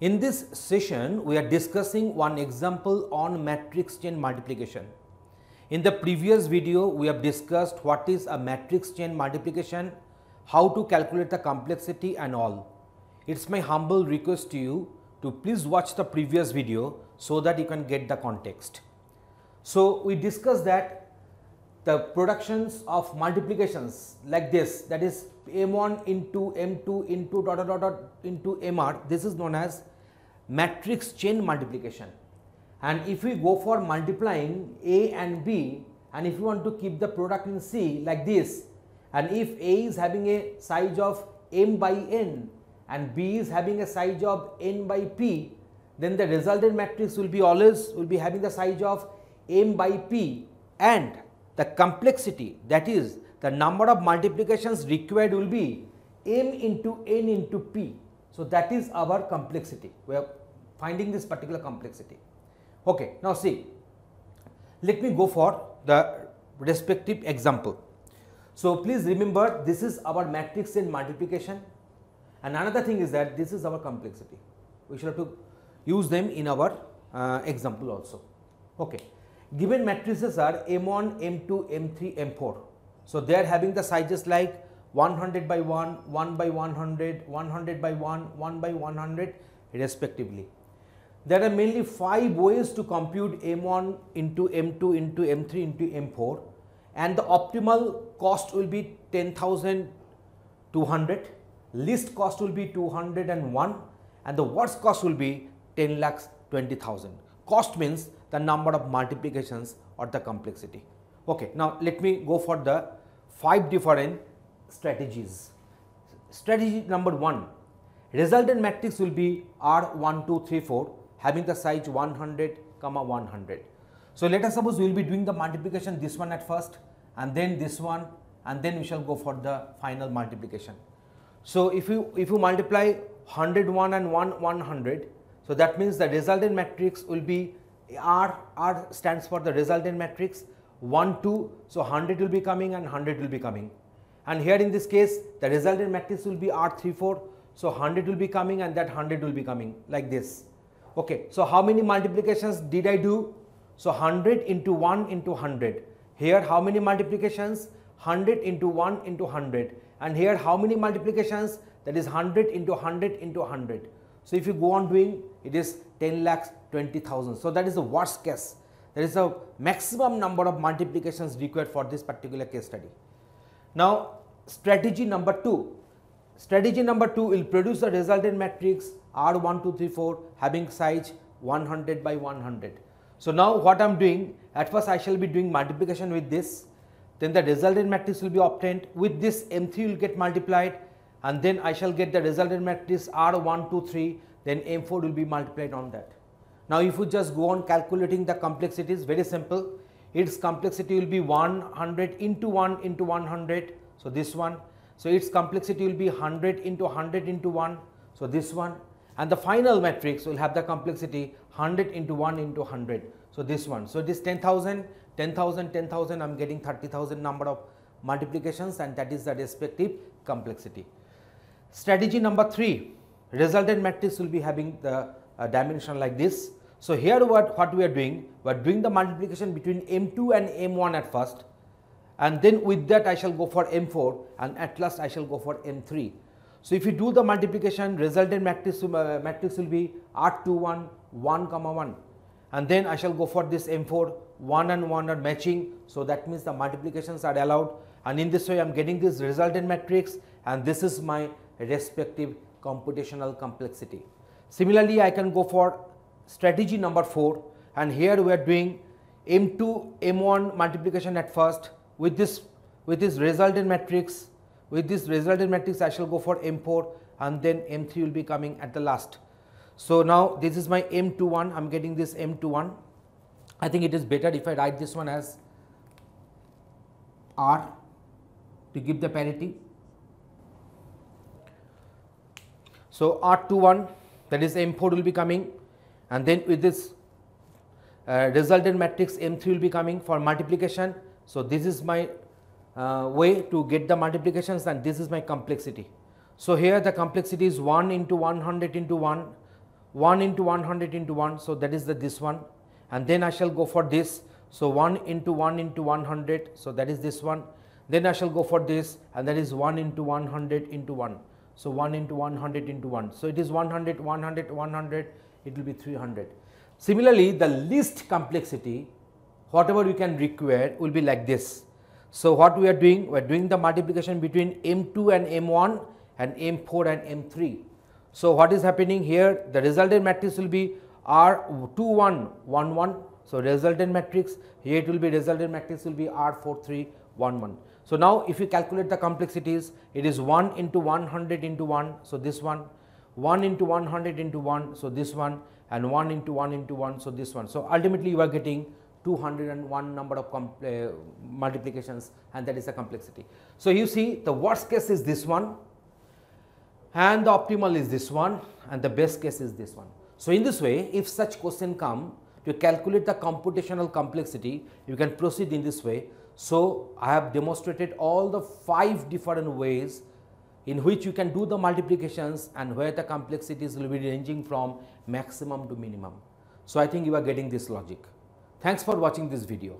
In this session, we are discussing one example on matrix chain multiplication. In the previous video, we have discussed what is a matrix chain multiplication, how to calculate the complexity and all. It's my humble request to you to please watch the previous video so that you can get the context. So, we discussed that the productions of multiplications like this that is m1 into m2 into dot dot dot, into mr this is known as matrix chain multiplication. And if we go for multiplying a and b and if you want to keep the product in c like this and if a is having a size of m by n and b is having a size of n by p then the resultant matrix will be always will be having the size of m by p and the complexity that is the number of multiplications required will be m into n into p. So, that is our complexity we are finding this particular complexity. Okay. Now, see let me go for the respective example. So, please remember this is our matrix chain multiplication and another thing is that this is our complexity we should have to use them in our uh, example also. Okay given matrices are M1, M2, M3, M4. So, they are having the sizes like 100 by 1, 1 by 100, 100 by 1, 1 by 100 respectively. There are mainly 5 ways to compute M1 into M2 into M3 into M4 and the optimal cost will be 10,200, least cost will be 201 and the worst cost will be 10 lakhs 20,000. Cost means the number of multiplications or the complexity. Okay, now let me go for the five different strategies. Strategy number one, resultant matrix will be R1, 2, 3, 4 having the size 100 comma 100. So, let us suppose we will be doing the multiplication this one at first and then this one and then we shall go for the final multiplication. So, if you if you multiply 101 and 1 100, so that means the resultant matrix will be R, R stands for the resultant matrix 1, 2. So, 100 will be coming and 100 will be coming. And here in this case the resultant matrix will be R 3, 4. So, 100 will be coming and that 100 will be coming like this. Okay. So, how many multiplications did I do? So, 100 into 1 into 100. Here how many multiplications? 100 into 1 into 100 and here how many multiplications? That is 100 into 100 into 100. So, if you go on doing it is 10 lakhs 20,000. So, that is the worst case. There is a maximum number of multiplications required for this particular case study. Now, strategy number 2. Strategy number 2 will produce the resultant matrix R 1, 2, 3, 4 having size 100 by 100. So, now what I am doing at first I shall be doing multiplication with this then the resultant matrix will be obtained with this M3 will get multiplied and then I shall get the resultant matrix R1, 2, 3 then M4 will be multiplied on that. Now, if you just go on calculating the complexities very simple its complexity will be 100 into 1 into 100. So, this one. So, its complexity will be 100 into 100 into 1. So, this one and the final matrix will have the complexity 100 into 1 into 100. So, this one. So, it is 10,000, 10,000, 10,000 I am getting 30,000 number of multiplications and that is the respective complexity. Strategy number 3 resultant matrix will be having the uh, dimension like this. So, here what, what we are doing, we are doing the multiplication between M2 and M1 at first and then with that I shall go for M4 and at last I shall go for M3. So, if you do the multiplication resultant matrix, uh, matrix will be R21 1 comma 1 and then I shall go for this M4 1 and 1 are matching. So, that means the multiplications are allowed and in this way I am getting this resultant matrix and this is my respective computational complexity. Similarly, I can go for strategy number 4 and here we are doing M2 M1 multiplication at first with this with this resultant matrix with this resultant matrix I shall go for M4 and then M3 will be coming at the last. So, now this is my M21 I am getting this M21 I think it is better if I write this one as R to give the parity So, R21 that is M4 will be coming. And then with this uh, resultant matrix M3 will be coming for multiplication. So, this is my uh, way to get the multiplications and this is my complexity. So, here the complexity is 1 into 100 into 1, 1 into 100 into 1 so that is the this one. And then I shall go for this. So 1 into 1 into 100 so that is this one. Then I shall go for this. And that is 1 into 100 into 1 so 1 into 100 into 1 so it is 100 100 100 it will be 300 similarly the least complexity whatever we can require will be like this so what we are doing we are doing the multiplication between m2 and m1 and m4 and m3 so, what is happening here? The resultant matrix will be R 2 1 1 1. So, resultant matrix here it will be resultant matrix will be R 4 3 1 1. So, now if you calculate the complexities it is 1 into 100 into 1. So, this one 1 into 100 into 1. So, this one and 1 into 1 into 1. So, this one. So, ultimately you are getting 201 number of uh, multiplications and that is the complexity. So, you see the worst case is this one and the optimal is this one and the best case is this one. So, in this way if such question come to calculate the computational complexity you can proceed in this way. So, I have demonstrated all the 5 different ways in which you can do the multiplications and where the complexities will be ranging from maximum to minimum. So, I think you are getting this logic. Thanks for watching this video.